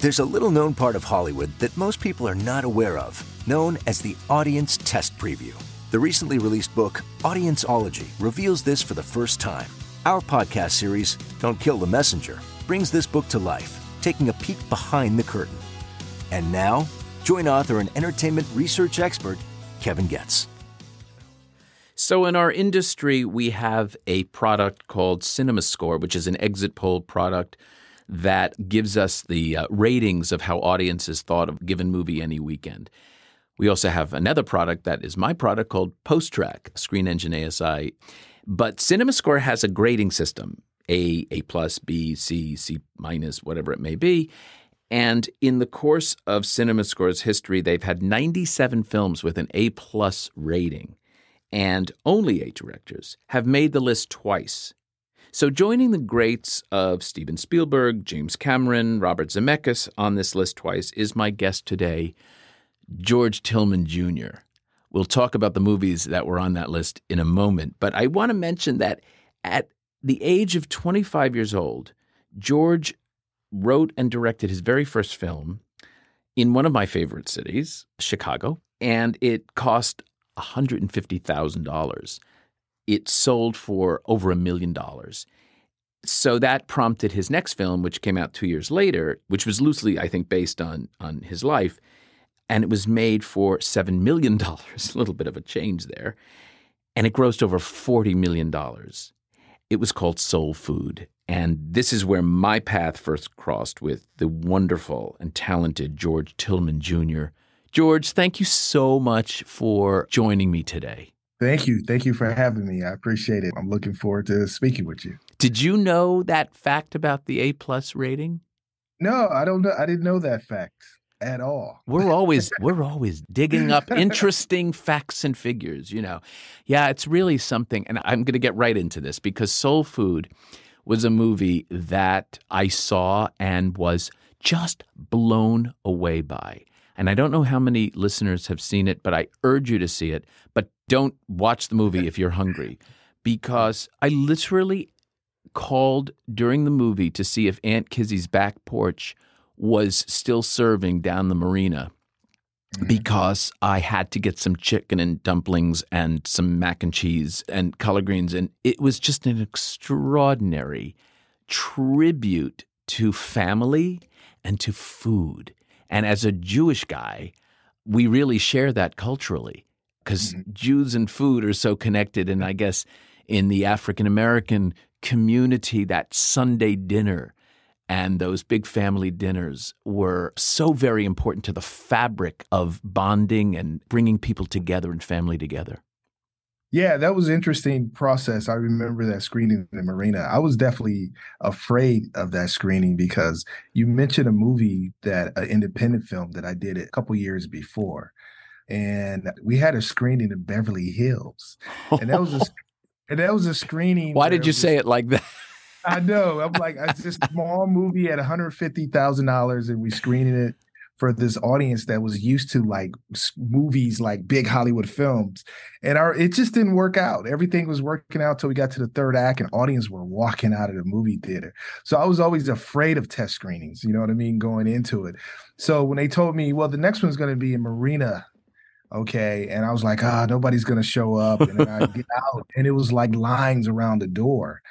There's a little known part of Hollywood that most people are not aware of, known as the Audience Test Preview. The recently released book, Audienceology, reveals this for the first time. Our podcast series, Don't Kill the Messenger, brings this book to life, taking a peek behind the curtain. And now, join author and entertainment research expert, Kevin Goetz. So, in our industry, we have a product called CinemaScore, which is an exit poll product that gives us the uh, ratings of how audiences thought of a given movie any weekend. We also have another product that is my product called PostTrak, Screen Engine ASI. But CinemaScore has a grading system A, A plus, B, C, C minus, whatever it may be. And in the course of CinemaScore's history, they've had 97 films with an A plus rating, and only eight directors have made the list twice. So, joining the greats of Steven Spielberg, James Cameron, Robert Zemeckis on this list twice is my guest today, George Tillman Jr. We'll talk about the movies that were on that list in a moment, but I want to mention that at the age of 25 years old, George wrote and directed his very first film in one of my favorite cities, Chicago, and it cost $150,000 it sold for over a million dollars. So that prompted his next film, which came out two years later, which was loosely, I think, based on on his life, and it was made for seven million dollars. A little bit of a change there, and it grossed over forty million dollars. It was called Soul Food, and this is where my path first crossed with the wonderful and talented George Tillman Jr. George, thank you so much for joining me today. Thank you. Thank you for having me. I appreciate it. I'm looking forward to speaking with you. Did you know that fact about the A plus rating? No, I don't know. I didn't know that fact at all. We're always we're always digging up interesting facts and figures, you know. Yeah, it's really something and I'm going to get right into this because Soul Food was a movie that I saw and was just blown away by. And I don't know how many listeners have seen it, but I urge you to see it. But don't watch the movie if you're hungry because I literally called during the movie to see if Aunt Kizzy's back porch was still serving down the marina mm-hmm. because I had to get some chicken and dumplings and some mac and cheese and collard greens. And it was just an extraordinary tribute to family and to food. And as a Jewish guy, we really share that culturally because mm-hmm. Jews and food are so connected. And I guess in the African American community, that Sunday dinner and those big family dinners were so very important to the fabric of bonding and bringing people together and family together. Yeah, that was an interesting process. I remember that screening in the marina. I was definitely afraid of that screening because you mentioned a movie that an independent film that I did a couple years before. And we had a screening in Beverly Hills. And that was a and that was a screening. Why did you say it like that? I know. I'm like, it's this small movie at $150,000 and we screening it for this audience that was used to like movies like big Hollywood films. And our it just didn't work out. Everything was working out till we got to the third act and audience were walking out of the movie theater. So I was always afraid of test screenings, you know what I mean, going into it. So when they told me, well, the next one's going to be in Marina, okay, and I was like, ah, nobody's going to show up and then I get out and it was like lines around the door.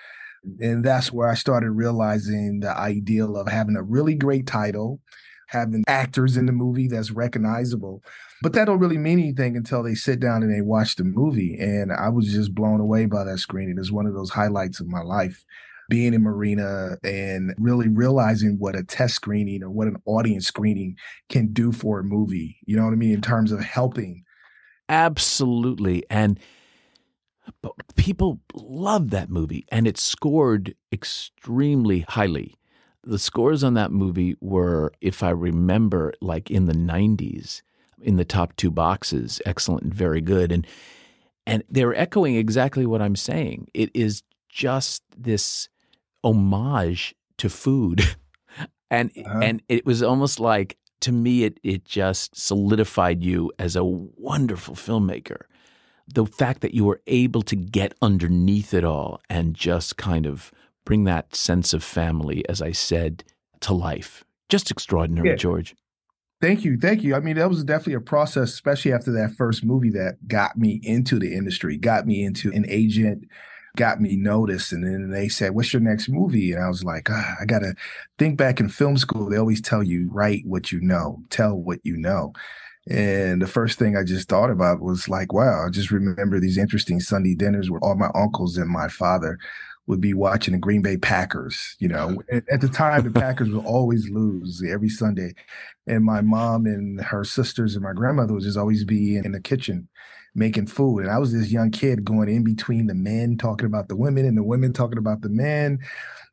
And that's where I started realizing the ideal of having a really great title having actors in the movie that's recognizable. But that don't really mean anything until they sit down and they watch the movie. And I was just blown away by that screening. It's one of those highlights of my life. Being in Marina and really realizing what a test screening or what an audience screening can do for a movie. You know what I mean? In terms of helping. Absolutely. And but people love that movie and it scored extremely highly the scores on that movie were, if I remember, like in the 90s, in the top two boxes, excellent and very good. And and they're echoing exactly what I'm saying. It is just this homage to food. and uh-huh. and it was almost like to me it it just solidified you as a wonderful filmmaker. The fact that you were able to get underneath it all and just kind of bring that sense of family, as I said, to life. Just extraordinary, Yeah. George. Thank you, thank you. I mean, that was definitely a process, especially after that first movie that got me into the industry, got me into an agent, got me noticed. And then they said, "What's your next movie?" And I was like, ah, "I gotta think back in film school. They always tell you write what you know, tell what you know." And the first thing I just thought about was like, wow, I just remember these interesting Sunday dinners where all my uncles and my father would be watching the Green Bay Packers. You know, at, at the time, the Packers would always lose every Sunday. And my mom and her sisters and my grandmother would just always be in, in the kitchen making food. And I was this young kid going in between the men, talking about the women, and the women talking about the men.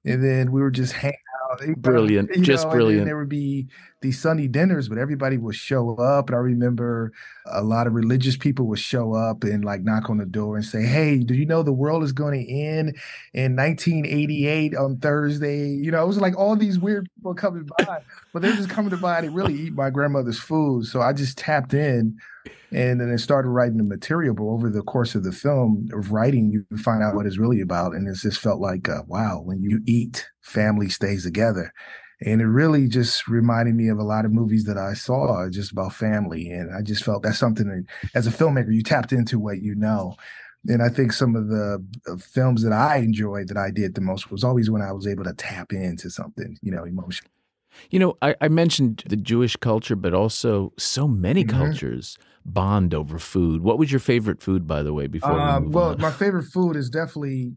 And then we were just hanging out. Brilliant, you just know, then brilliant. there would be these Sunday dinners, but everybody would show up. And I remember a lot of religious people would show up and like knock on the door and say, Hey, do you know the world is going to end in 1988 on Thursday? You know, it was like all these weird people coming by, but they're just coming to by to really eat my grandmother's food. So I just tapped in and then I started writing the material. But over the course of the film of writing, you find out what it's really about. And it just felt like, uh, wow, when you eat, family stays together. And it really just reminded me of a lot of movies that I saw just about family. And I just felt that's something that, as a filmmaker, you tapped into what you know. And I think some of the uh, films that I enjoyed that I did the most was always when I was able to tap into something, you know, emotional. You know, I, I mentioned the Jewish culture, but also so many Mhm. cultures bond over food. What was your favorite food, by the way, before we Um, move well, on? my favorite food is definitely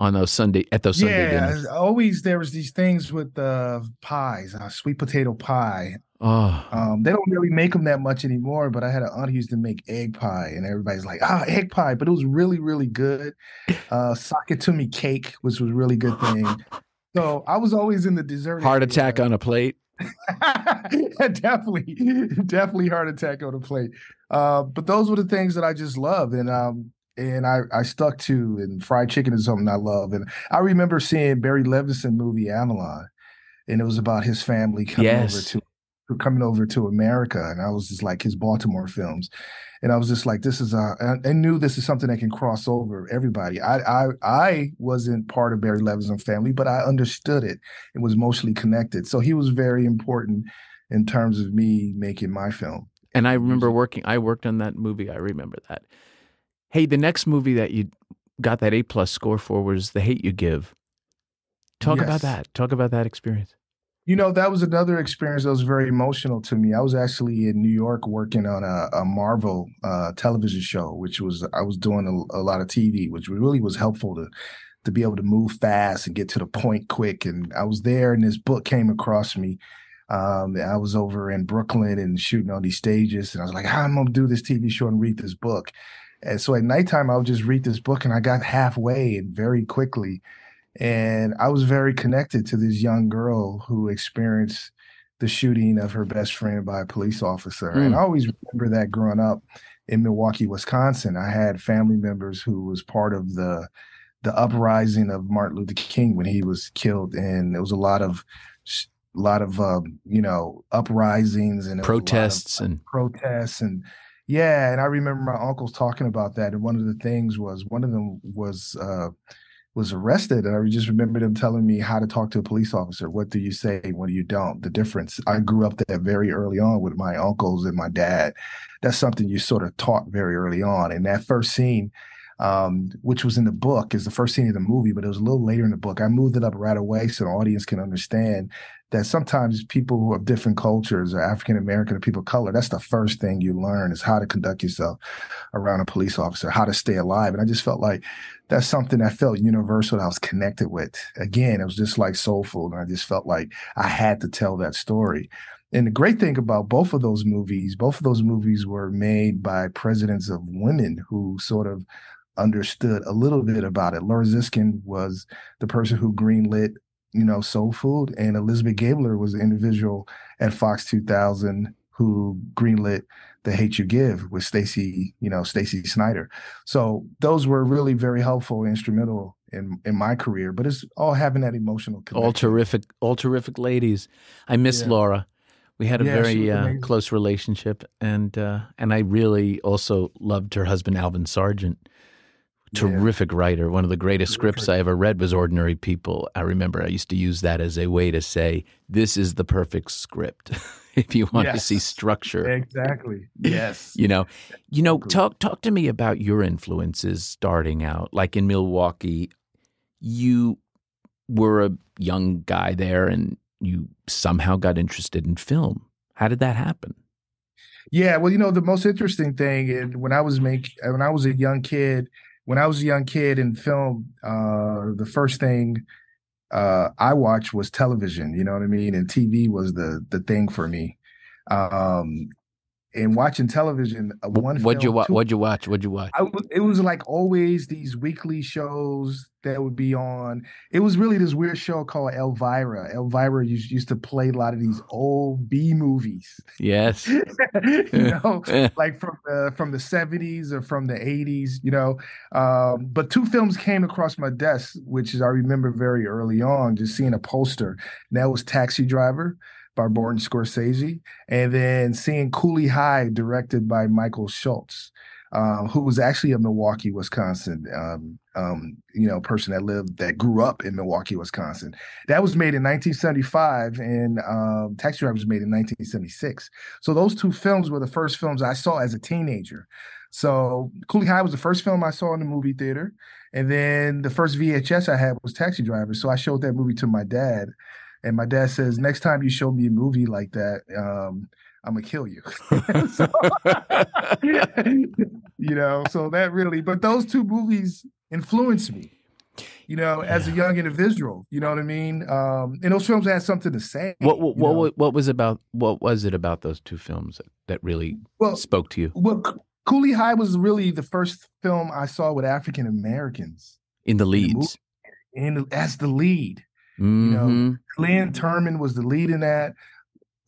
on those Sunday at those Sunday yeah. dinners? Always there was these things with uh, pies, uh, sweet potato pie. Oh, Um, they don't really make them that much anymore, but I had an aunt who used to make egg pie, and everybody's like, "Ah, egg pie," but it was really, really good. Uh, sock-it-to-me cake, which was a really good thing. So I was always in the dessert. heart area. attack on a plate. definitely, definitely heart attack on a plate. Uh, but those were the things that I just loved, and um, and I I stuck to. And fried chicken is something I love. And I remember seeing Barry Levinson movie Avalon, and it was about his family coming over to coming over to America, and I was just like his Baltimore films. And I was just like, this is a. I I knew this is something that can cross over everybody. I I I wasn't part of Barry Levinson family, but I understood it. It was mostly connected. So he was very important in terms of me making my film. And I remember working. I worked on that movie. I remember that. Hey, the next movie that you got that A plus score for was The Hate U Give. Talk about that. Talk about that experience. You know, that was another experience that was very emotional to me. I was actually in New York working on a, a Marvel uh, television show, which was I was doing a, a lot of TV, which really was helpful to to be able to move fast and get to the point quick. And I was there, and this book came across me. Um, I was over in Brooklyn and shooting on these stages, and I was like, "How am I gonna do this TV show and read this book?" And so at nighttime, I would just read this book, and I got halfway and very quickly. And I was very connected to this young girl who experienced the shooting of her best friend by a police officer. And I always remember that growing up in Milwaukee, Wisconsin. I had family members who was part of the the uprising of Martin Luther King when he was killed, and there was a lot of a lot of um, you know uprisings and there was a lot of, Protests and protests and yeah and i remember my uncles talking about that and one of the things was one of them was uh was arrested and i just remember them telling me how to talk to a police officer what do you say what do you don't? The difference i grew up there very early on with my uncles and my dad. That's something you sort of taught very early on and that first scene um, which was in the book is the first scene of the movie but it was a little later in the book i moved it up right away so the audience can understand that sometimes people who have different cultures or African American or people of color, that's the first thing you learn is how to conduct yourself around a police officer, how to stay alive. And I just felt like that's something that felt universal that I was connected with. Again, it was just like soulful. And I just felt like I had to tell that story. And the great thing about both of those movies, both of those movies were made by presidents of women who sort of understood a little bit about it. Laura Ziskin was the person who greenlit you know, soul food. And Elizabeth Gabler was the individual at Fox 2000 who greenlit The Hate U Give with Stacy, you know, Stacey Snider. So those were really very helpful, instrumental in in my career. But it's all having that emotional connection. all terrific, all terrific ladies. I miss Yeah. Laura. We had a Yeah, very uh, close relationship, and uh, and I really also loved her husband Alvin Sargent. Terrific yeah. writer. One of the greatest scripts I ever read was Ordinary People. I remember I used to use that as a way to say, this is the perfect script. if you want yes. to see structure. Exactly. Yes. you know, you know, talk talk to me about your influences starting out. Like in Milwaukee, you were a young guy there and you somehow got interested in film. How did that happen? Yeah, well, you know, the most interesting thing is when I was make when I was a young kid, when I was a young kid in film, uh, the first thing uh, I watched was television. You know what I mean? And TV was the the thing for me. Um, and watching television. Uh, one what'd you watch? What'd you watch? What'd you watch? I, it was like always these weekly shows that would be on. It was really this weird show called Elvira. Elvira used, used to play a lot of these old B movies. Yes, you know, like from the from the seventies or from the eighties. You know, um, but two films came across my desk, which is I remember very early on, just seeing a poster. And that was Taxi Driver by Martin Scorsese, and then seeing Cooley High directed by Michael Schultz, uh, who was actually a Milwaukee, Wisconsin, um, um, you know, person that lived that grew up in Milwaukee, Wisconsin. That was made in 1975, and um, Taxi Driver was made in 1976. So those two films were the first films I saw as a teenager. So Cooley High was the first film I saw in the movie theater. And then the first VHS I had was Taxi Driver. So I showed that movie to my dad. And my dad says, next time you show me a movie like that, um, I'm gonna kill you. so, you know, so that really, but those two movies influenced me, you know, yeah. as a young individual. You know what I mean? Um, and those films had something to say. What what what, what, was about what was it about those two films that, that really well, spoke to you? Well, Cooley High was really the first film I saw with African Americans in the leads, in, the, in as the lead. Mm-hmm. You know, mm-hmm. Turman was the lead in that.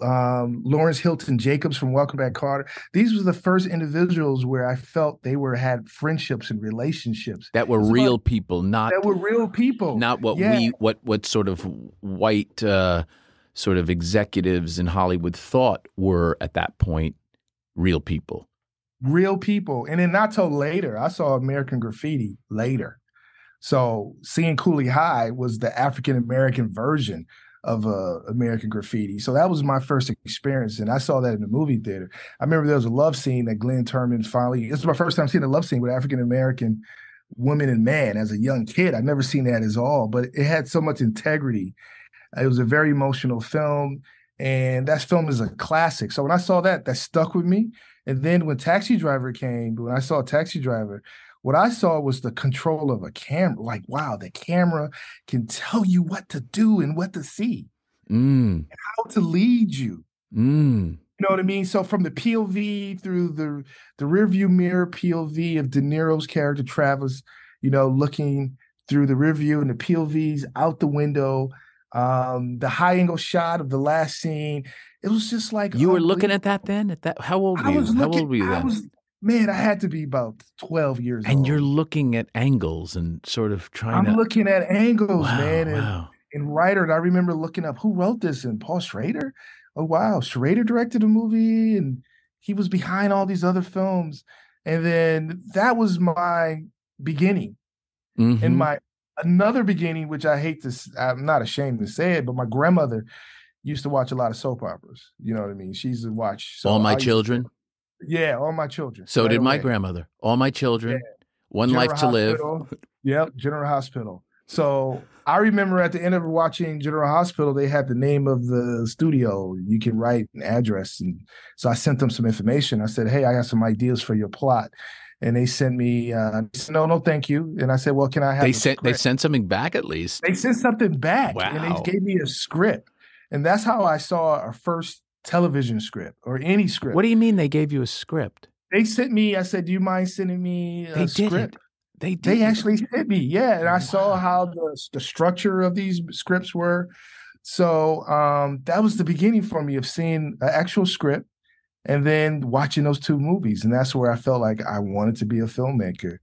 Um, Lawrence Hilton Jacobs from Welcome Back Kotter. These were the first individuals where I felt they were had friendships and relationships that were real about, people, not that were real people, not what yeah. we what what sort of white uh, sort of executives in Hollywood thought were at that point real people. Real people, and then not till later, I saw American Graffiti later. So seeing Cooley High was the African American version of uh, American Graffiti. So that was my first experience, and I saw that in the movie theater. I remember there was a love scene that Glynn Turman finally. This was my first time seeing a love scene with African American woman and man as a young kid. I'd never seen that at all, but it had so much integrity. It was a very emotional film, and that film is a classic. So when I saw that, that stuck with me. And then when Taxi Driver came, when I saw Taxi Driver, what I saw was the control of a camera. Like, wow, the camera can tell you what to do and what to see, mm. and how to lead you. Mm. You know what I mean? So from the POV through the the rearview mirror POV of De Niro's character Travis, you know, looking through the rearview and the POVs out the window, um, the high angle shot of the last scene. It was just like you were looking at that then. At that, how old were you? Looking, how old were you then? I was man, I had to be about 12 years and old. you're looking at angles and sort of trying I'm to... looking at angles, wow, man. And, wow. and writer, and I remember looking up who wrote this and Paul Schrader. Oh, wow. Schrader directed a movie and he was behind all these other films. And then that was my beginning. Mm-hmm. And my another beginning, which I hate to, I'm not ashamed to say it, but my grandmother used to watch a lot of soap operas. You know what I mean? She used to watch. So all my children. To, yeah, all my children. So right did away. my grandmother. All my children. Yeah. One General life to Hospital. live. Yep, General Hospital. So I remember at the end of watching General Hospital, they had the name of the studio. You can write an address, and so I sent them some information. I said, "Hey, I got some ideas for your plot." and they sent me uh, said, no no thank you and i said well can i have they sent script? they sent something back at least they sent something back wow. and they gave me a script and that's how i saw our first television script or any script. What do you mean they gave you a script? They sent me. I said, "Do you mind sending me a they script?" Did They did. They actually sent me. Yeah, and I saw how the the structure of these scripts were. So um, that was the beginning for me of seeing an actual script and then watching those two movies, and that's where I felt like I wanted to be a filmmaker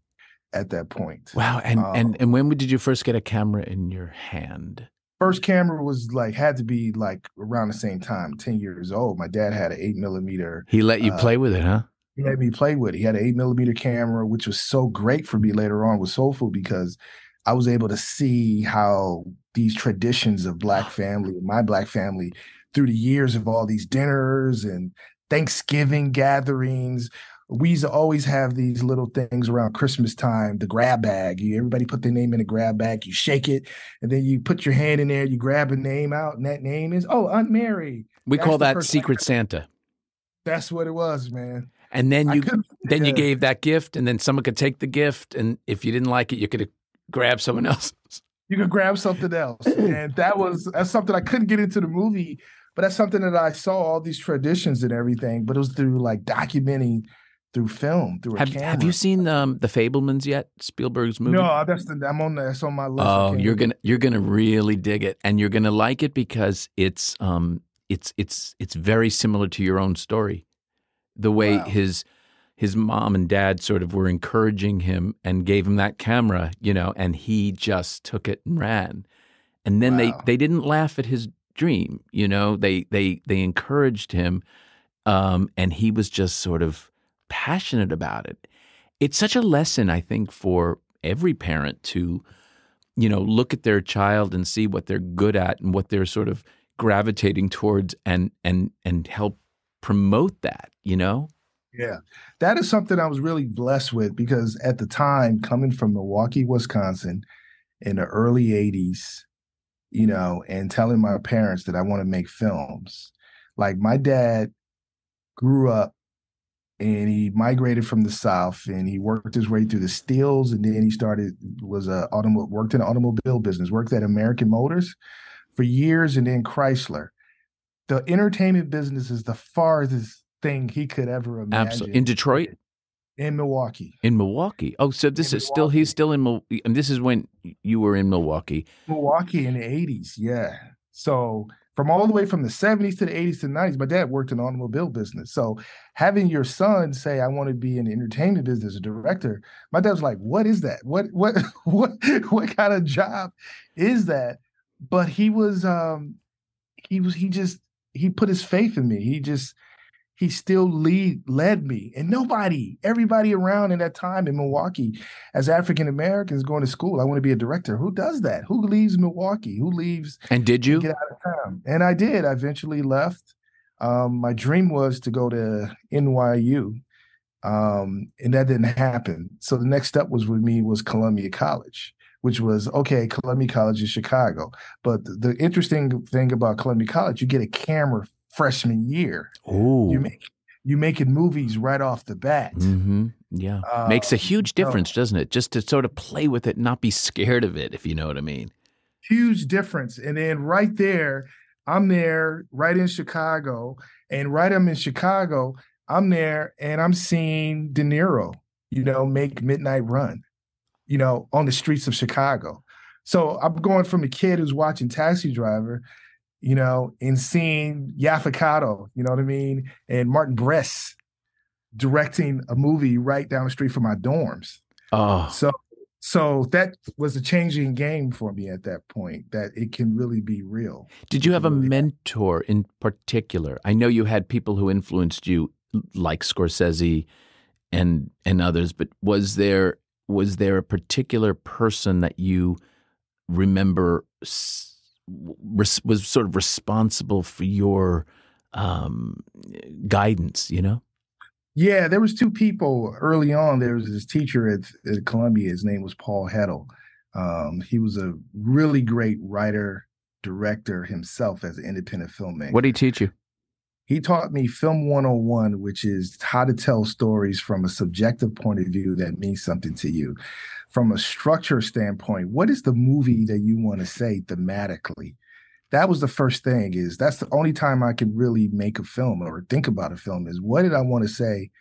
at that point. Wow! And um, and and when did you first get a camera in your hand? First camera was like had to be like around the same time, ten years old. My dad had an eight millimeter. He let you uh, play with it, huh? he let me play with it. He had an eight millimeter camera, which was so great for me later on with Soul Food because I was able to see how these traditions of black family, my black family, through the years of all these dinners and Thanksgiving gatherings. We used to always have these little things around Christmas time, the grab bag. You, everybody put their name in a grab bag, you shake it, and then you put your hand in there, you grab a name out, and that name is, oh, Aunt Mary. We That's call that Secret Santa. That's what it was, man. And then you then you gave that gift, and then someone could take the gift, and if you didn't like it, you could grab someone else. You could grab something else, and that was that's something I couldn't get into the movie, but that's something that I saw all these traditions and everything. But it was through like documenting through film through have, have you seen um, the Fabelmans yet? Spielberg's movie. No, that's the I'm on that's on my list. Oh, you're gonna you're gonna really dig it, and you're gonna like it because it's um it's it's it's very similar to your own story the way wow. his his mom and dad sort of were encouraging him and gave him that camera, you know, and he just took it and ran. And then wow. they they didn't laugh at his dream, you know. They they they encouraged him um, and he was just sort of passionate about it. It's such a lesson I think for every parent to you know, look at their child and see what they're good at and what they're sort of gravitating towards and and and help promote that, you know? Yeah. That is something I was really blessed with because at the time, coming from Milwaukee, Wisconsin in the early 80s, you know, and telling my parents that I want to make films. Like my dad grew up and he migrated from the south and he worked his way through the steels and then he started was a automobile worked in the automobile business worked at american motors for years and then chrysler the entertainment business is the farthest thing he could ever imagine. Absolutely. In Detroit? In Milwaukee. In Milwaukee. Oh, so this in is Milwaukee. still he's still in Milwaukee. And this is when you were in Milwaukee. Milwaukee in the 80s, yeah. So from all the way from the 70s to the 80s to the 90s, my dad worked in the automobile business. So having your son say, I want to be in the entertainment business, a director, my dad was like, What is that? What what what what kind of job is that? But he was um he was he just he put his faith in me. He just he still lead led me. And nobody everybody around in that time in milwaukee as african americans going to school i want to be a director. Who does that? Who leaves milwaukee? Who leaves and did you? get out of town? And i did. I eventually left. Um, my dream was to go to nyu um, and that didn't happen. So the next step was with me was columbia college which was okay, Columbia College is Chicago. But the, the interesting thing about Columbia College, you get a camera freshman year. Oh, you make you making movies right off the bat. Mm-hmm. Yeah, uh, makes a huge difference, so, doesn't it? Just to sort of play with it, not be scared of it, if you know what I mean. Huge difference, and then right there, I'm there, right in Chicago, and right I'm in Chicago, I'm there, and I'm seeing De Niro, you know, make Midnight Run you know, on the streets of Chicago. So I'm going from a kid who's watching Taxi Driver, you know, and seeing Kotto, you know what I mean, and Martin Brest directing a movie right down the street from my dorms. Oh, so so that was a changing game for me at that point. That it can really be real. Did you have a mentor in particular? I know you had people who influenced you, like Scorsese and and others, but was there was there a particular person that you remember was sort of responsible for your um, guidance? You know. Yeah, there was two people early on. There was this teacher at, at Columbia. His name was Paul Heddle. Um, he was a really great writer, director himself as an independent filmmaker. What did he teach you? he taught me film 101 which is how to tell stories from a subjective point of view that means something to you from a structure standpoint what is the movie that you want to say thematically? That was the first thing is that's the only time i can really make a film or think about a film is what did i want to say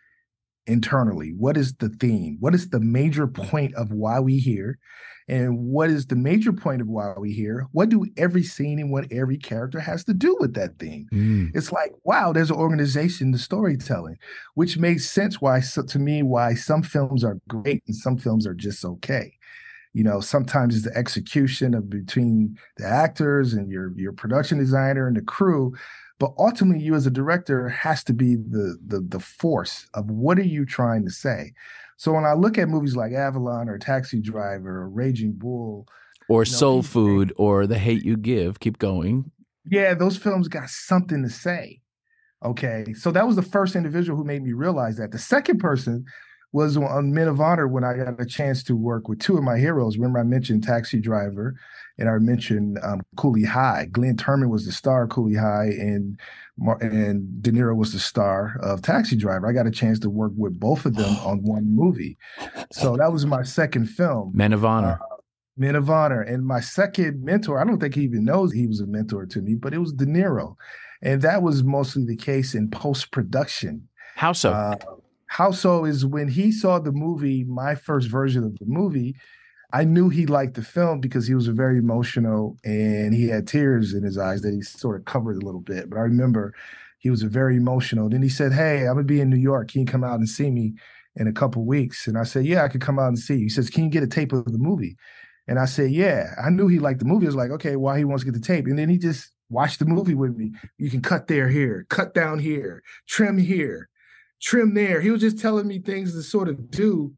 internally? What is the theme? What is the major point of why we here and what is the major point of why we here? What do every scene and what every character has to do with that thing? Mm. It's like, wow, there's an organization to storytelling, which makes sense why so, to me why some films are great and some films are just okay. You know, sometimes it's the execution of between the actors and your your production designer and the crew. But ultimately, you as a director has to be the the the force of what are you trying to say. So when I look at movies like Avalon or Taxi Driver or Raging Bull or you know, Soul Food or The Hate U Give, keep going. Yeah, those films got something to say. Okay. So that was the first individual who made me realize that. The second person was on Men of Honor when I got a chance to work with two of my heroes. Remember, I mentioned Taxi Driver and I mentioned um, Cooley High. Glynn Turman was the star of Cooley High, and and De Niro was the star of Taxi Driver. I got a chance to work with both of them on one movie. So that was my second film. Men of Honor. Uh, Men of Honor. And my second mentor, I don't think he even knows he was a mentor to me, but it was De Niro. And that was mostly the case in post production. How so? Uh, how so is when he saw the movie, my first version of the movie, I knew he liked the film because he was very emotional and he had tears in his eyes that he sort of covered a little bit. But I remember he was very emotional. Then he said, Hey, I'm gonna be in New York. Can you come out and see me in a couple weeks? And I said, Yeah, I could come out and see you. He says, Can you get a tape of the movie? And I said, Yeah. I knew he liked the movie. I was like, okay, why he wants to get the tape. And then he just watched the movie with me. You can cut there here, cut down here, trim here, trim there. He was just telling me things to sort of do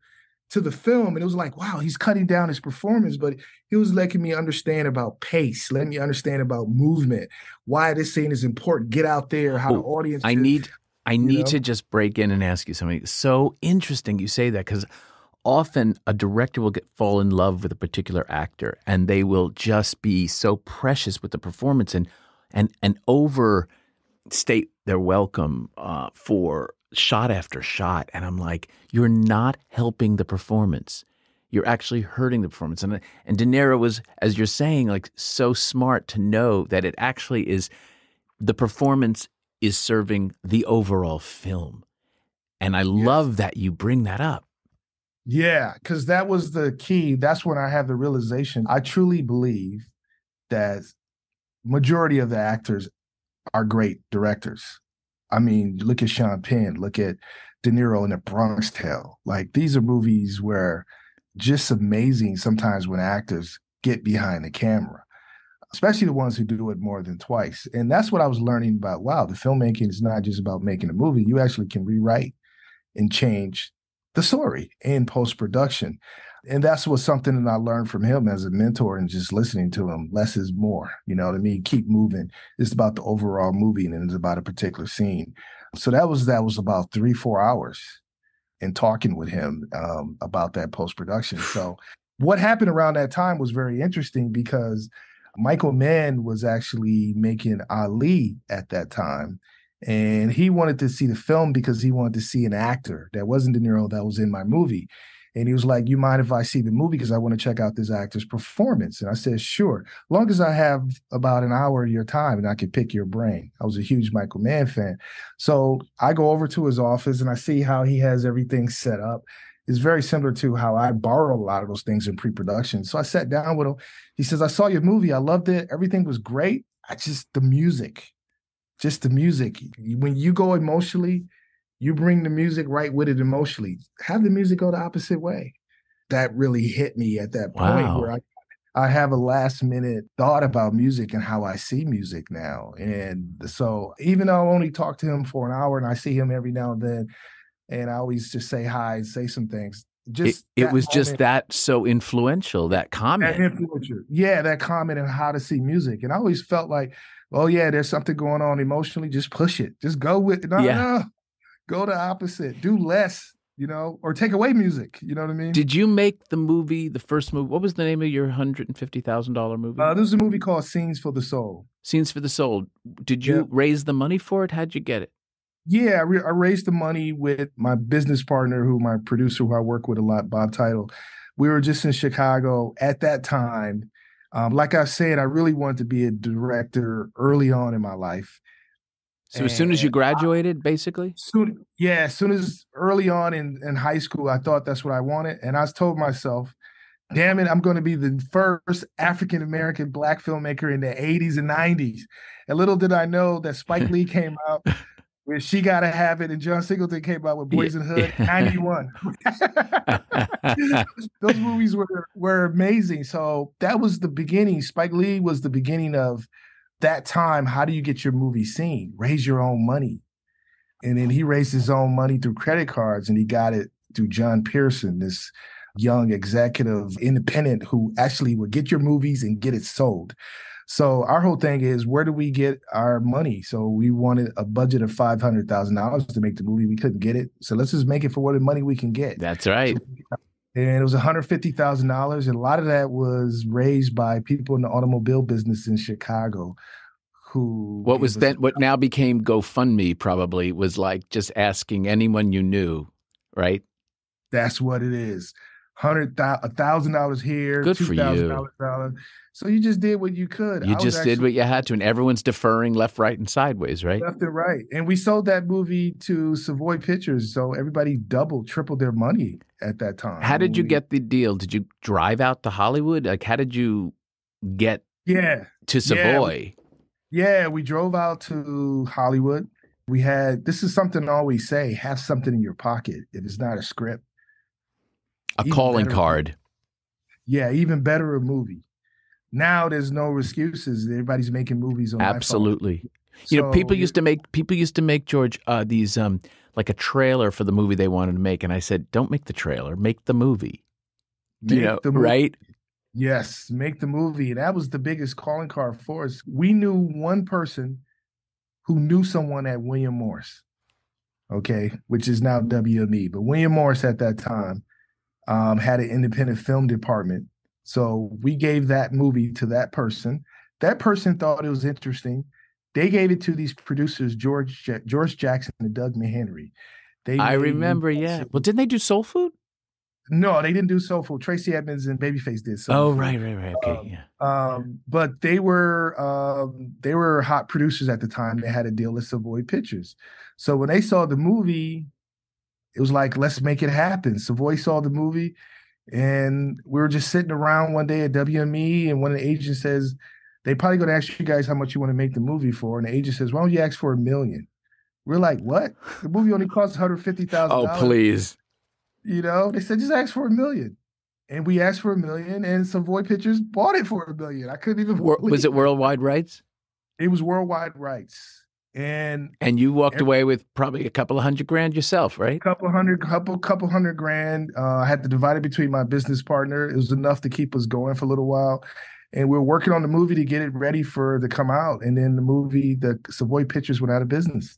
to the film. And it was like, wow, he's cutting down his performance, but he was letting me understand about pace, letting me understand about movement, why this scene is important. Get out there, how oh, the audience. I need I need know? to just break in and ask you something. So interesting you say that because often a director will get fall in love with a particular actor and they will just be so precious with the performance and and and overstate their welcome uh, for shot after shot and i'm like you're not helping the performance you're actually hurting the performance and and de niro was as you're saying like so smart to know that it actually is the performance is serving the overall film and i yes. love that you bring that up yeah, because that was the key. That's when I had the realization. I truly believe that majority of the actors are great directors. I mean, look at Sean Penn, look at De Niro in The Bronx Tale. Like these are movies where just amazing sometimes when actors get behind the camera, especially the ones who do it more than twice. And that's what I was learning about. Wow, the filmmaking is not just about making a movie. You actually can rewrite and change the story in post production. And that's what something that I learned from him as a mentor and just listening to him. Less is more, you know what I mean? Keep moving. It's about the overall movie and it's about a particular scene. So that was that was about three, four hours in talking with him um, about that post production. So what happened around that time was very interesting because Michael Mann was actually making Ali at that time and he wanted to see the film because he wanted to see an actor that wasn't De Niro that was in my movie. And he was like, "You mind if I see the movie because I want to check out this actor's performance?" And I said, "Sure, long as I have about an hour of your time and I can pick your brain." I was a huge Michael Mann fan, so I go over to his office and I see how he has everything set up. It's very similar to how I borrow a lot of those things in pre-production. So I sat down with him. He says, "I saw your movie. I loved it. Everything was great. I just the music just the music. When you go emotionally, you bring the music right with it emotionally. Have the music go the opposite way. That really hit me at that point wow. where I I have a last minute thought about music and how I see music now. And so even though I only talk to him for an hour and I see him every now and then, and I always just say hi and say some things. Just it, it was just that so influential, that comment. That influential. Yeah, that comment and how to see music. And I always felt like oh yeah, there's something going on emotionally, just push it. Just go with it. No, yeah. no. Go the opposite. Do less, you know, or take away music. You know what I mean? Did you make the movie, the first movie? What was the name of your hundred and fifty thousand dollar movie? Uh, this is a movie called Scenes for the Soul. Scenes for the Soul. Did you yeah. raise the money for it? How'd you get it? Yeah, I, re- I raised the money with my business partner, who my producer, who I work with a lot, Bob Teitel. We were just in Chicago at that time um, like I said, I really wanted to be a director early on in my life. So and as soon as you uh, graduated, I, basically? Soon, yeah, as soon as early on in, in high school, I thought that's what I wanted. And I told myself, damn it, I'm going to be the first African American black filmmaker in the 80s and 90s. And little did I know that Spike Lee came out When she gotta have it, and John Singleton came out with Boys and Hood, ninety one. Those movies were were amazing. So that was the beginning. Spike Lee was the beginning of that time. How do you get your movie seen? Raise your own money, and then he raised his own money through credit cards, and he got it through John Pierson, this young executive independent who actually would get your movies and get it sold. So our whole thing is where do we get our money? So we wanted a budget of five hundred thousand dollars to make the movie. We couldn't get it, so let's just make it for what money we can get. That's right. And it was one hundred fifty thousand dollars, and a lot of that was raised by people in the automobile business in Chicago. Who what was then what now became GoFundMe probably was like just asking anyone you knew, right? That's what it is hundred thousand dollars here, good for you. So you just did what you could. You just actually, did what you had to, and everyone's deferring left, right, and sideways, right? Left and right. And we sold that movie to Savoy Pictures, so everybody doubled, tripled their money at that time. How did you get the deal? Did you drive out to Hollywood? Like, how did you get? Yeah. To Savoy. Yeah, yeah we drove out to Hollywood. We had this is something I always say: have something in your pocket. If it's not a script, a calling card. Yeah, even better a movie. Now there's no excuses. Everybody's making movies on absolutely. You so, know, people used to make people used to make George uh, these um, like a trailer for the movie they wanted to make, and I said, "Don't make the trailer, make the movie." you know, right? Yes, make the movie. And that was the biggest calling card for us. We knew one person who knew someone at William Morris, okay, which is now WME. But William Morris at that time um, had an independent film department. So we gave that movie to that person. That person thought it was interesting. They gave it to these producers, George George Jackson and Doug McHenry. They I remember, yeah. Well, didn't they do Soul Food? No, they didn't do Soul Food. Tracy Edmonds and Babyface did. Soul oh, Food. right, right, right. Okay, um, yeah. Um, but they were um, they were hot producers at the time. They had a deal with Savoy Pictures. So when they saw the movie, it was like, let's make it happen. Savoy saw the movie, and we were just sitting around one day at WME, and one of the agents says, they probably going to ask you guys how much you want to make the movie for. And the agent says, why don't you ask for a million? We're like, what? The movie only costs $150,000. Oh, please. You know, they said, just ask for a million. And we asked for a million, and Savoy Pictures bought it for a million. I couldn't even. Was it worldwide rights? It was worldwide rights. And and you walked away with probably a couple of hundred grand yourself, right? A couple hundred, couple couple hundred grand. Uh, I had to divide it between my business partner. It was enough to keep us going for a little while. And we were working on the movie to get it ready for to come out. And then the movie, the Savoy Pictures went out of business.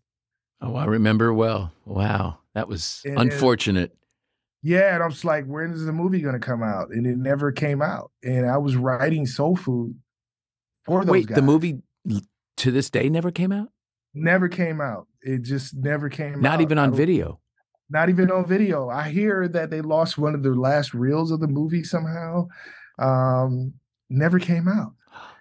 Oh, I remember well. Wow, that was and, unfortunate. yeah, and I was like, when is the movie going to come out? And it never came out. And I was writing Soul Food for those Wait, guys. the movie to this day never came out? Never came out. It just never came Not out. even on video. Not even on video. I hear that they lost one of their last reels of the movie somehow. Um, never came out.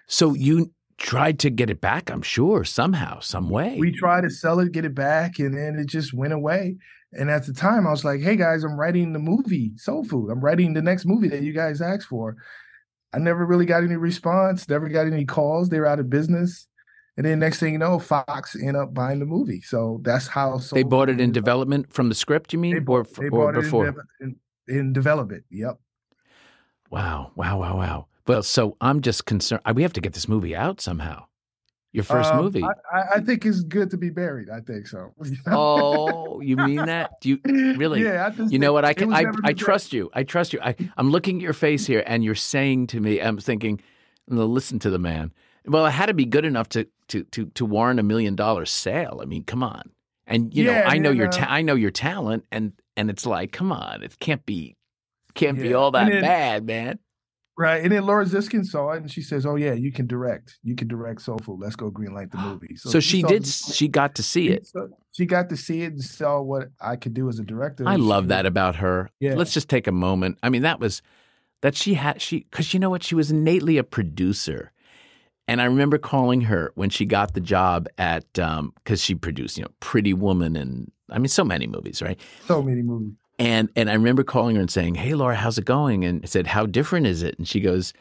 So you tried to get it back, I'm sure, somehow, some way. We tried to sell it, get it back, and then it just went away. And at the time, I was like, hey guys, I'm writing the movie Soul Food. I'm writing the next movie that you guys asked for. I never really got any response, never got any calls. They were out of business. And then next thing you know, Fox ended up buying the movie. So that's how they bought it in development from the script. You mean, they, or, they or before? It in, in, in, development. Yep. Wow! Wow! Wow! Wow! Well, so I'm just concerned. We have to get this movie out somehow. Your first um, movie. I, I, think it's good to be buried. I think so. oh, you mean that? Do you really? Yeah. you know what? I can. I, I trust you. I trust you. I, I'm looking at your face here, and you're saying to me, I'm thinking, listen to the man. Well, it had to be good enough to to to to warrant a million dollar sale. I mean, come on. And you yeah, know, I know your ta- I know your talent, and and it's like, come on, it can't be can't yeah. be all that then, bad, man. Right. And then Laura Ziskin saw it and she says, Oh yeah, you can direct. You can direct Soul Food. Let's go greenlight the movie. So, so she, she did she got to see it. She got to see it and saw what I could do as a director. I love that about her. Yeah. Let's just take a moment. I mean, that was that she had she because you know what? She was innately a producer. And I remember calling her when she got the job at because um, she produced, you know, Pretty Woman and I mean, so many movies, right? So many movies. And and I remember calling her and saying, "Hey, Laura, how's it going?" And I said, "How different is it?" And she goes,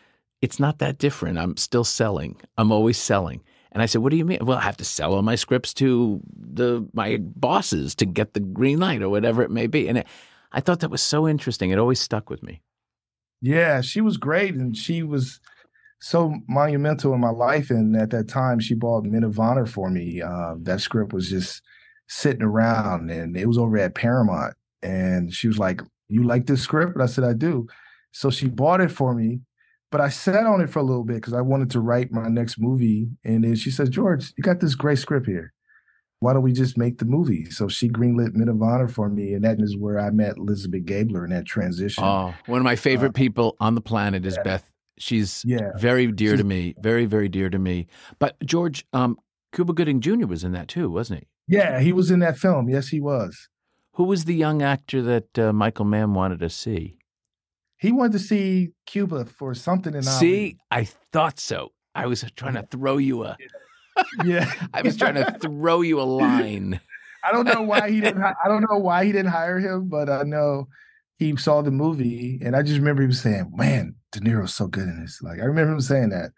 "It's not that different. I'm still selling. I'm always selling." And I said, "What do you mean?" Well, I have to sell all my scripts to the my bosses to get the green light or whatever it may be. And it, I thought that was so interesting. It always stuck with me. Yeah, she was great, and she was so monumental in my life. And at that time, she bought Men of Honor for me. Uh, that script was just sitting around, and it was over at Paramount. And she was like, "You like this script?" And I said, "I do." So she bought it for me, but I sat on it for a little bit because I wanted to write my next movie. And then she said, "George, you got this great script here. Why don't we just make the movie?" So she greenlit Men of Honor for me, and that is where I met Elizabeth Gabler in that transition. Oh, one of my favorite uh, people on the planet is yeah. Beth. She's yeah. very dear She's, to me, very very dear to me. But George, um, Cuba Gooding Jr. was in that too, wasn't he? Yeah, he was in that film. Yes, he was. Who was the young actor that uh, Michael Mann wanted to see? He wanted to see Cuba for something in. See, I thought so. I was trying to throw you a. Yeah, I was trying to throw you a line. I don't know why he didn't. I don't know why he didn't hire him, but I know he saw the movie, and I just remember he was saying, "Man, De Niro's so good in this." Like I remember him saying that.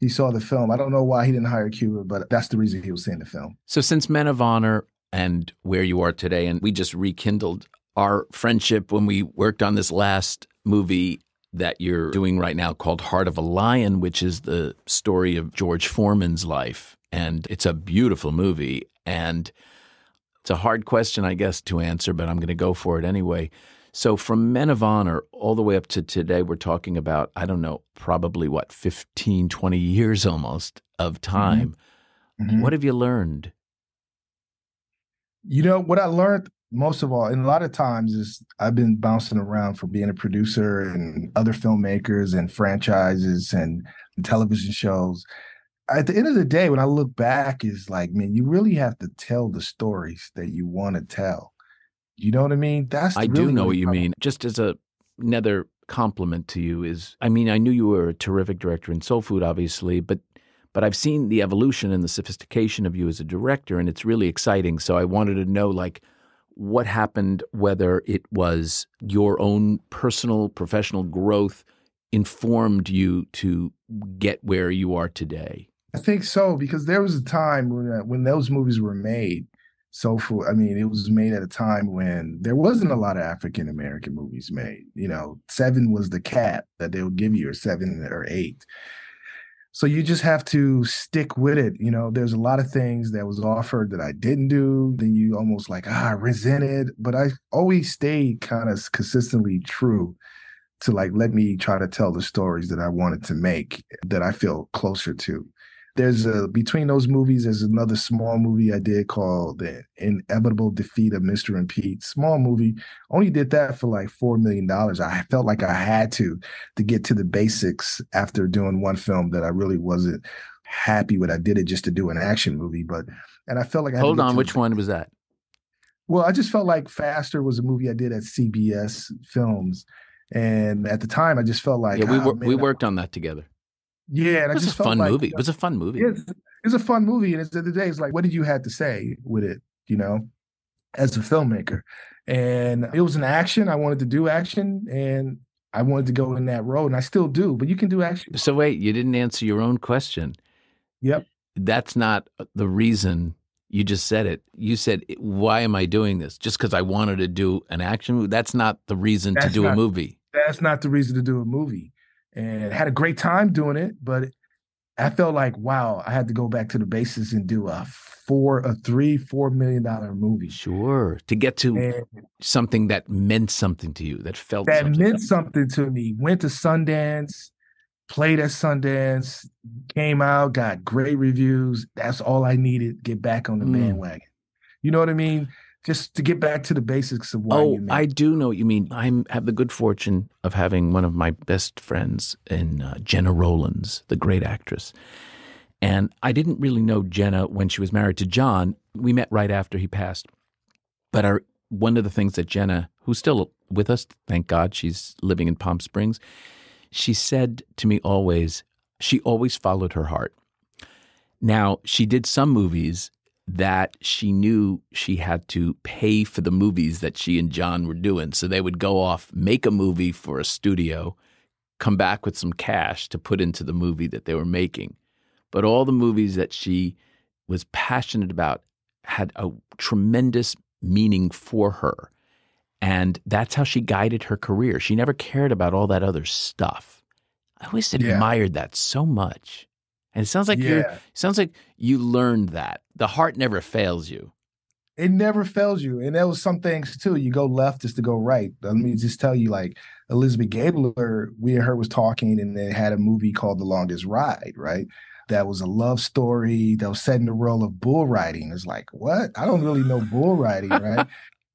He saw the film. I don't know why he didn't hire Cuba, but that's the reason he was seeing the film. So since Men of Honor and where you are today, and we just rekindled our friendship when we worked on this last movie that you're doing right now called Heart of a Lion, which is the story of George Foreman's life. And it's a beautiful movie. And it's a hard question, I guess, to answer, but I'm going to go for it anyway. So, from Men of Honor all the way up to today, we're talking about, I don't know, probably what, 15, 20 years almost of mm-hmm. time. Mm-hmm. What have you learned? You know, what I learned most of all, and a lot of times is I've been bouncing around for being a producer and other filmmakers and franchises and, and television shows. At the end of the day, when I look back, is like, man, you really have to tell the stories that you want to tell. You know what I mean? That's I really do know what you mean. Just as a another compliment to you is, I mean, I knew you were a terrific director in Soul Food, obviously, but but I've seen the evolution and the sophistication of you as a director, and it's really exciting. So I wanted to know, like, what happened, whether it was your own personal professional growth informed you to get where you are today? I think so because there was a time when uh, when those movies were made. So for I mean, it was made at a time when there wasn't a lot of African American movies made. You know, seven was the cap that they would give you, or seven or eight. So you just have to stick with it. You know, there's a lot of things that was offered that I didn't do. Then you almost like, ah, resented. But I always stayed kind of consistently true to like let me try to tell the stories that I wanted to make that I feel closer to. There's a mm-hmm. between those movies, there's another small movie I did called The Inevitable Defeat of Mister and Pete. Small movie. Only did that for like four million dollars. I felt like I had to to get to the basics after doing one film that I really wasn't happy with. I did it just to do an action movie, but and I felt like I hold on. Which one was that? Well, I just felt like Faster was a movie I did at CBS Films, and at the time, I just felt like yeah, we oh, man, we worked on that together. Yeah, and it was a fun like, movie. It uh, was a fun movie. It's, it's, a fun movie, and at the end of the day, it's like, what did you have to say with it? You know, as a filmmaker, and it was an action. I wanted to do action, and I wanted to go in that road, and I still do. But you can do action. So wait, you didn't answer your own question. Yep. That's not uh, the reason you just said it. You said, "Why am I doing this? Just because I wanted to do an action movie? That's not the reason that's to do not, a movie. That's not the reason to do a movie and had a great time doing it. But I felt like, wow, I had to go back to the basis and do a four, a three, four million dollar movie. Sure, to get to and something that meant something to you, that felt that something. meant something to me. Went to Sundance, played at Sundance, came out, got great reviews. That's all I needed. Get back on the mm. bandwagon. You know what I mean? Just to get back to the basics of why oh, I do know what you mean. I have the good fortune of having one of my best friends in uh, Gena Rowlands, the great actress. And I didn't really know Gena when she was married to John. We met right after he passed. But our, one of the things that Gena, who's still with us, thank God, she's living in Palm Springs, she said to me always, she always followed her heart. Now, she did some movies that she knew she had to pay for the movies that she and John were doing. So they would go off, make a movie for a studio, come back with some cash to put into the movie that they were making. but all the movies that she was passionate about had a tremendous meaning for her. And that's how she guided her career. She never cared about all that other stuff. I always Yeah. admired that so much. And it sounds like you're sounds like you learned that. The heart never fails you. it never fails you. And there was some things too. You go left is to go right. Let me just tell you, like Elizabeth Gabler, we and her was talking, and they had a movie called The Longest Ride, right? That was a love story that was set in the role of bull riding. It's like, what? I don't really know bull riding, right?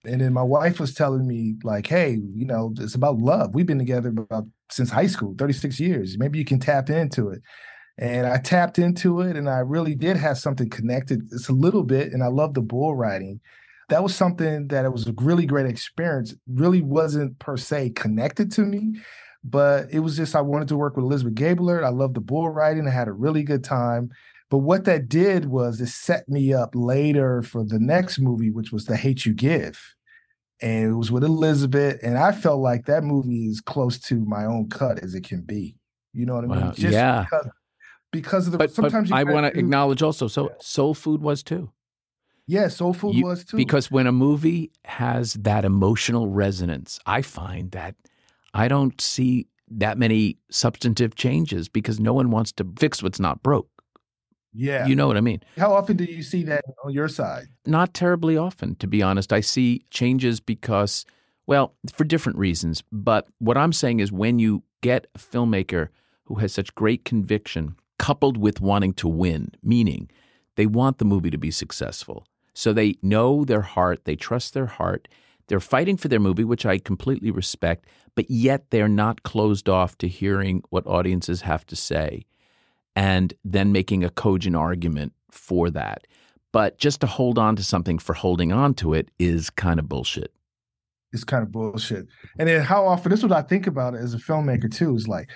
and then my wife was telling me, like, hey, you know, it's about love. We've been together about since high school, 36 years. Maybe you can tap into it. And I tapped into it and I really did have something connected. It's a little bit, and I love the bull riding. That was something that it was a really great experience. Really wasn't per se connected to me, but it was just I wanted to work with Elizabeth Gabler. I loved the bull riding. I had a really good time. But what that did was it set me up later for the next movie, which was The Hate U Give. And it was with Elizabeth. And I felt like that movie is close to my own cut as it can be. You know what I mean? Wow. Yeah. Because, because of the But, but sometimes you I want to acknowledge also, so Yeah. soul food was too. Yeah, Soul Food You- was too. Because when a movie has that emotional resonance, I find that I don't see that many substantive changes because no one wants to fix what's not broke. yeah. You know what I mean? How often do you see that on your side? Not terribly often, to be honest. I see changes because, well, for different reasons. But what I'm saying is when you get a filmmaker who has such great conviction coupled with wanting to win, meaning they want the movie to be successful. So they know their heart, they trust their heart. They're fighting for their movie, which I completely respect, but yet they're not closed off to hearing what audiences have to say and then making a cogent argument for that. But just to hold on to something for holding on to it is kind of bullshit. It's kind of bullshit. And then how often this is what I think about as a filmmaker too, is like,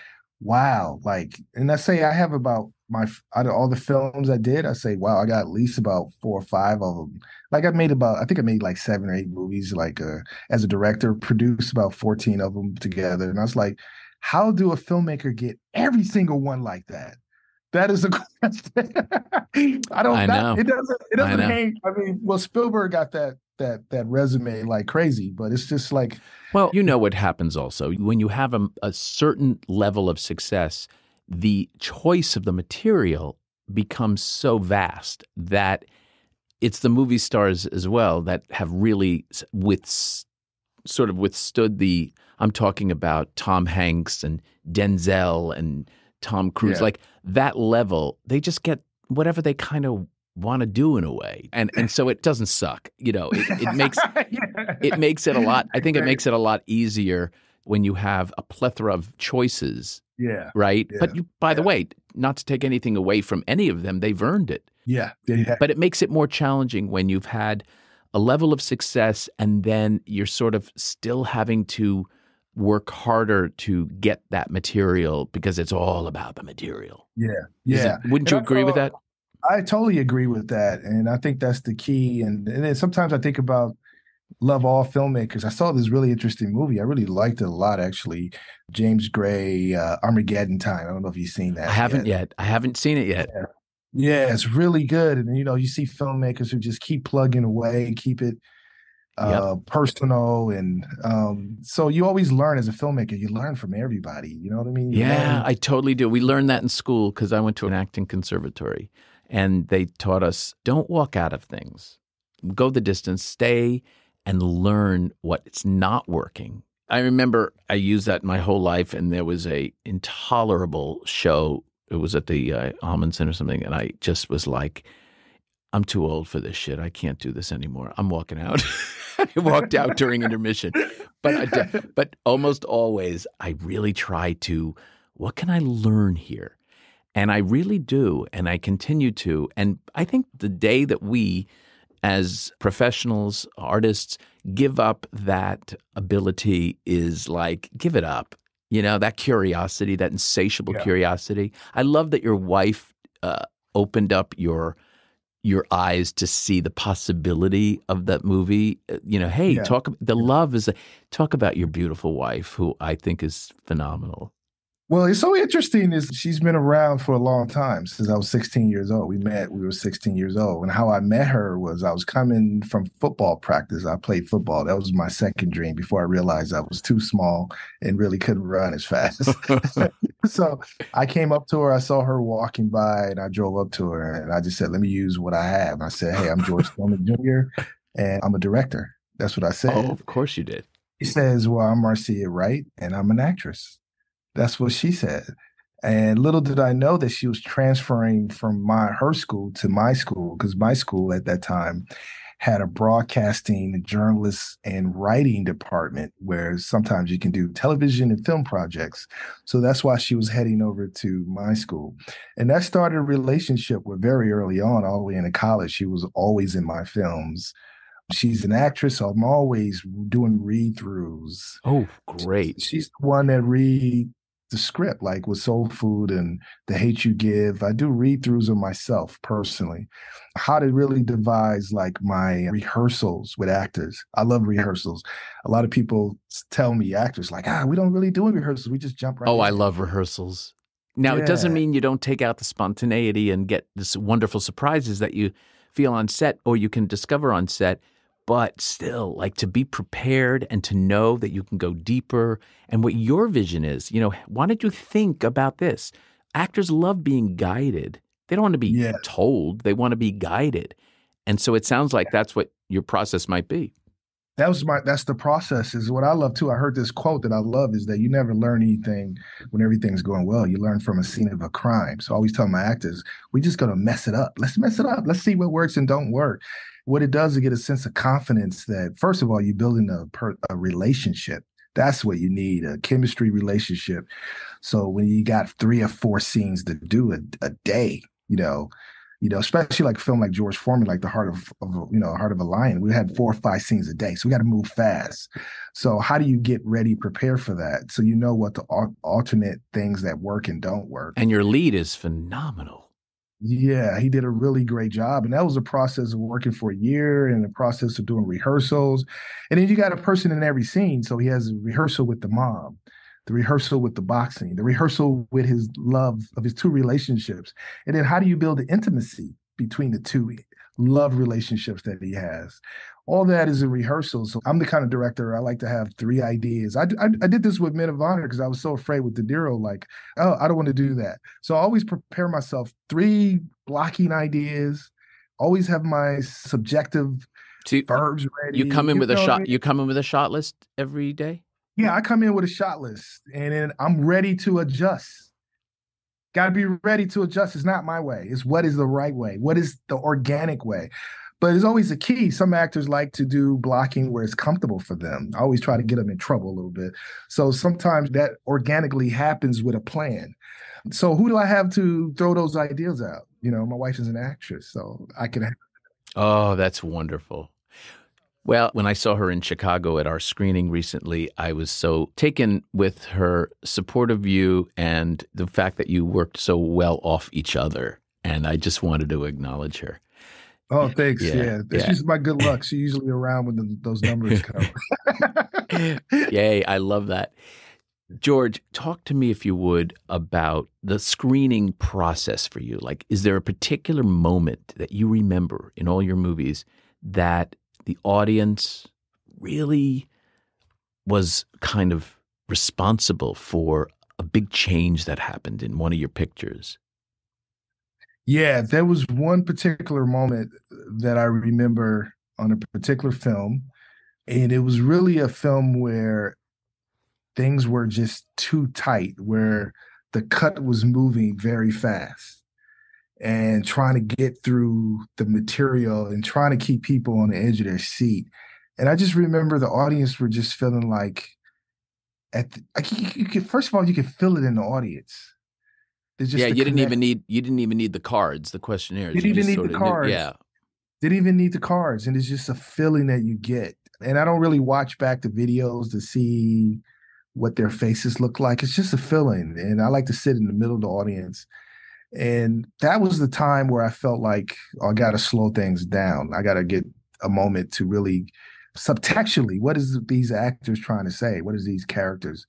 wow, like, and I say I have about my out of all the films I did, I say, wow, I got at least about four or five of them. Like I made about, I think I made like seven or eight movies, like uh, as a director, produced about 14 of them together. And I was like, how do a filmmaker get every single one like that? That is a question. I don't I that- know. it doesn't it doesn't know. hang. I mean, well, Spielberg got that that that resume like crazy, but it's just like Well, you know what happens also. When you have a, a certain level of success, the choice of the material becomes so vast that it's the movie stars as well that have really with sort of withstood the I'm talking about Tom Hanks and Denzel and Tom Cruise Yeah. like that level they just get whatever they kind of want to do in a way. And and so it doesn't suck you know it, it makes it makes it a lot i think it makes it a lot easier when you have a plethora of choices yeah, right? Yeah. but you by the way not to take anything away from any of them they've earned it. Yeah, yeah, but it makes it more challenging when you've had a level of success and then you're sort of still having to work harder to get that material because it's all about the material. Yeah, Is it- yeah. wouldn't you agree with that I totally agree with that, and I think that's the key. And, and then sometimes I think about love all filmmakers. I saw this really interesting movie. I really liked it a lot, actually. James Gray, uh, Armageddon Time. I don't know if you've seen that. i haven't yet i haven't seen it yet Yeah, it's really good. And you know, you see filmmakers who just keep plugging away and keep it uh personal and um so you always learn as a filmmaker you learn from everybody you know what i mean You Yeah, learn- I totally do. We learned that in school because I went to an acting conservatory and they taught us don't walk out of things, go the distance, stay and learn what's not working. I remember I used that my whole life, and there was a intolerable show. It was at the uh, Ahmanson or something, and I just was like, "I'm too old for this shit. I can't do this anymore. I'm walking out." I walked out during intermission, but I but almost always I really try to. What can I learn here? And I really do, and I continue to. And I think the day that we, as professionals, artists, give up that ability is like, give it up. You know, that curiosity, that insatiable Yeah. curiosity. I love that your wife uh, opened up your your eyes to see the possibility of that movie. Uh, You know, hey, Yeah. talk the love is a, talk about your beautiful wife, who I think is phenomenal. Well, it's so interesting is she's been around for a long time since I was 16 years old. We met, we were 16 years old. And how I met her was I was coming from football practice. I played football. That was my second dream before I realized I was too small and really couldn't run as fast. so I came up to her, I saw her walking by, and I drove up to her and I just said, Let me use what I have. I said, Hey, I'm George Tillman Jr. and I'm a director. That's what I said. Oh, of course you did. He says, Well, I'm Marcia Wright and I'm an actress. That's what she said. And little did I know that she was transferring from my her school to my school because my school at that time had a broadcasting, journalist, and writing department where sometimes you can do television and film projects. So that's why she was heading over to my school. And that started a relationship with very early on, all the way into college. She was always in my films. She's an actress, so I'm always doing read throughs. Oh, great. She's the one that read the script, like with Soul Food and The Hate U Give. I do read throughs of myself personally. How to really devise like my rehearsals with actors. I love rehearsals. A lot of people tell me, actors, like, ah, we don't really do rehearsals. We just jump right. Oh. I love rehearsals. Now, yeah. it doesn't mean you don't take out the spontaneity and get this wonderful surprises that you feel on set or you can discover on set but still like to be prepared and to know that you can go deeper. And what your vision is you know why don't you think about this? Actors love being guided. They don't want to be yeah. told. They want to be guided. And so it sounds like that's what your process might be. That was my that's the process is what i love too. I heard this quote that i love is that you never learn anything when everything's going well. You learn from a scene of a crime. So i always tell my actors we just gonna mess it up. Let's mess it up. Let's see what works and don't work what it does is get a sense of confidence that first of all you're building a, per, a relationship. That's what you need a chemistry relationship. So when you got three or four scenes to do a, a day you know you know especially like a film like george foreman like the heart of, of you know heart of a lion we had four or five scenes a day so we got to move fast. So how do you get ready prepare for that so you know what the alternate things that work and don't work? And your lead is phenomenal yeah, he did a really great job. And that was a process of working for a year and the process of doing rehearsals. And then you got a person in every scene. So he has a rehearsal with the mom, the rehearsal with the boxing, the rehearsal with his love of his two relationships. And then how do you build the intimacy between the two love relationships that he has? All that is in rehearsal. So I'm the kind of director I like to have three ideas. I, I, I did this with Men of Honor because I was so afraid with De Niro, like, oh, I don't want to do that. So I always prepare myself three blocking ideas. Always have my subjective so you, verbs ready. You come in you with a shot. I mean? You come in with a shot list every day. Yeah, I come in with a shot list, and then I'm ready to adjust. Got to be ready to adjust. It's not my way. It's what is the right way. What is the organic way? But it's always a key. Some actors like to do blocking where it's comfortable for them. I always try to get them in trouble a little bit. So sometimes that organically happens with a plan. So who do I have to throw those ideas out? You know, my wife is an actress, so I can. Oh, that's wonderful. Well, when I saw her in Chicago at our screening recently, I was so taken with her support of you and the fact that you worked so well off each other. And I just wanted to acknowledge her. Oh, thanks. Yeah, yeah. just my good luck. She's usually around when the, those numbers come. Yay! I love that. George, talk to me if you would about the screening process for you. Like, is there a particular moment that you remember in all your movies that the audience really was kind of responsible for a big change that happened in one of your pictures? Yeah, there was one particular moment that I remember on a particular film. And it was really a film where things were just too tight, where the cut was moving very fast and trying to get through the material and trying to keep people on the edge of their seat. And I just remember the audience were just feeling like, at the, you could, first of all, you could feel it in the audience yeah, you didn't even need you didn't even need the cards, the questionnaires. Didn't even need the cards. Knew, yeah, didn't even need the cards, and it's just a feeling that you get. And I don't really watch back the videos to see what their faces look like. It's just a feeling, and I like to sit in the middle of the audience. And that was the time where I felt like oh, I got to slow things down. I got to get a moment to really subtextually what is these actors trying to say? What is these characters?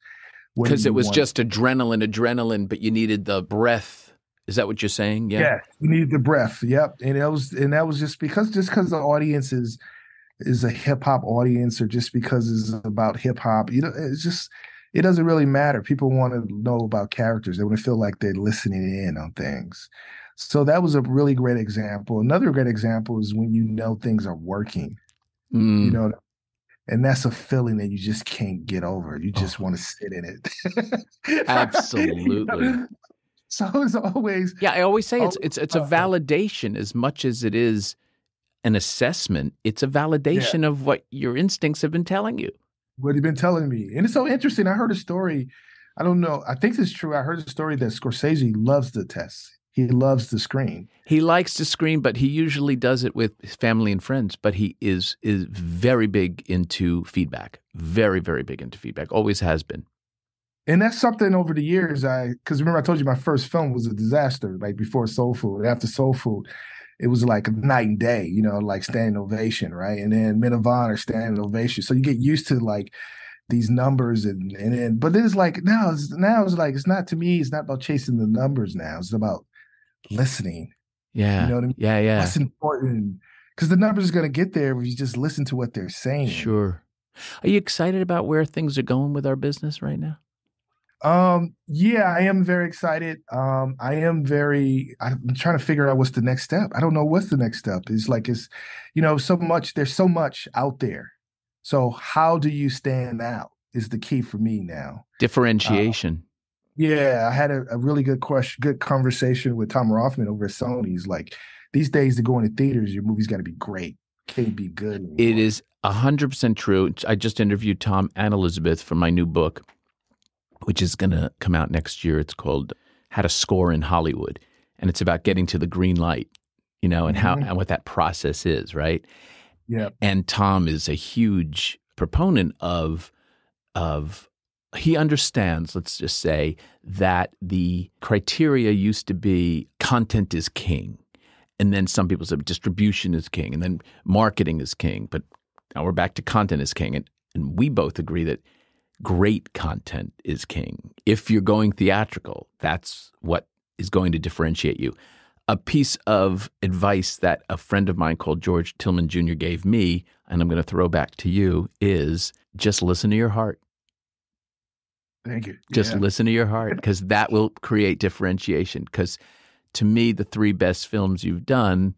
Because it was want? just adrenaline, adrenaline, but you needed the breath. Is that what you're saying? Yeah. Yeah, you needed the breath. Yep. And it was and that was just because just because the audience is is a hip hop audience or just because it's about hip hop. You know, it's just it doesn't really matter. People want to know about characters. They want to feel like they're listening in on things. So that was a really great example. Another great example is when you know things are working. Mm. You know, and that's a feeling that you just can't get over. You oh. just oh. want to sit in it. Absolutely. So it's always Yeah, I always say it's it's it's a oh, validation as much as it is an assessment. It's a validation yeah. of what your instincts have been telling you. What you've been telling me. And it's so interesting. I heard a story. I don't know. I think this is true. I heard a story that Scorsese loves the test. He loves to screen. He likes to screen, but he usually does it with his family and friends. But he is is very big into feedback. Very, very big into feedback. Always has been. And that's something over the years I because remember I told you my first film was a disaster, like before Soul Food. After Soul Food, it was like night and day, you know, like standing ovation, right? And then Men of Honor, standing ovation. So you get used to like these numbers and and then but then it's like now it's now it's like it's not to me, it's not about chasing the numbers now. It's about listening. Yeah. You know what I mean? Yeah, yeah. That's important because the numbers are going to get there if you just listen to what they're saying. Sure. Are you excited about where things are going with our business right now? Um, yeah, I am very excited. Um, I am very I'm trying to figure out what's the next step. I don't know what's the next step. It's like it's you know, so much there's so much out there. So how do you stand out is the key for me now. Differentiation. Uh, yeah, I had a, a, really good question, good conversation with Tom Rothman over at Sony. He's like, these days to go into theaters, your movie's got to be great. Can't be good. Anymore. It is hundred percent true. I just interviewed Tom and Elizabeth for my new book, which is going to come out next year. It's called "How to Score in Hollywood," and it's about getting to the green light, you know, and mm-hmm. how and what that process is, right? Yeah. And Tom is a huge proponent of of he understands, let's just say, that the criteria used to be content is king. And then some people said distribution is king, and then marketing is king. But now we're back to content is king. And, and we both agree that great content is king. If you're going theatrical, that's what is going to differentiate you. A piece of advice that a friend of mine called George Tillman Jr. gave me, and I'm going to throw back to you, is just listen to your heart. Thank you. Just yeah. listen to your heart because that will create differentiation. Because to me, the three best films you've done,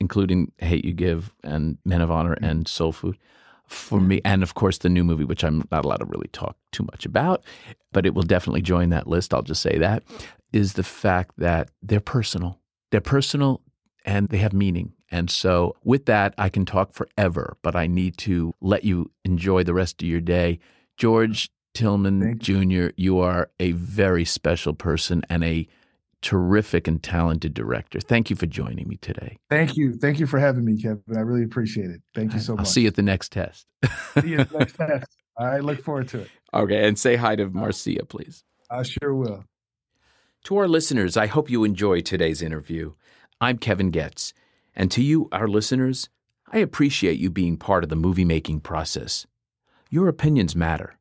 including Hate U Give and Men of Honor mm-hmm. and Soul Food, for me, and of course the new movie, which I'm not allowed to really talk too much about, but it will definitely join that list. I'll just say that is the fact that they're personal. They're personal and they have meaning. And so, with that, I can talk forever, but I need to let you enjoy the rest of your day. George, Tillman Jr., you are a very special person and a terrific and talented director. Thank you for joining me today. Thank you. Thank you for having me, Kevin. I really appreciate it. Thank you so much. I'll see you at the next test. see you at the next test. I look forward to it. Okay. And say hi to uh, Marcia, please. I sure will. To our listeners, I hope you enjoyed today's interview. I'm Kevin Goetz. And to you, our listeners, I appreciate you being part of the movie making process. Your opinions matter.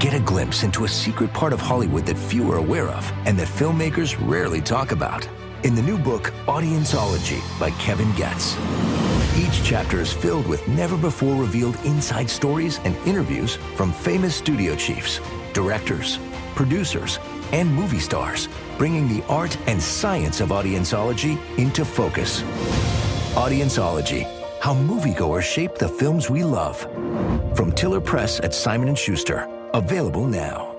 Get a glimpse into a secret part of Hollywood that few are aware of and that filmmakers rarely talk about. In the new book, Audience-ology by Kevin Goetz. Each chapter is filled with never before revealed inside stories and interviews from famous studio chiefs, directors, producers, and movie stars, bringing the art and science of audience-ology into focus. Audience-ology, how moviegoers shape the films we love. From Tiller Press at Simon & Schuster. Available now.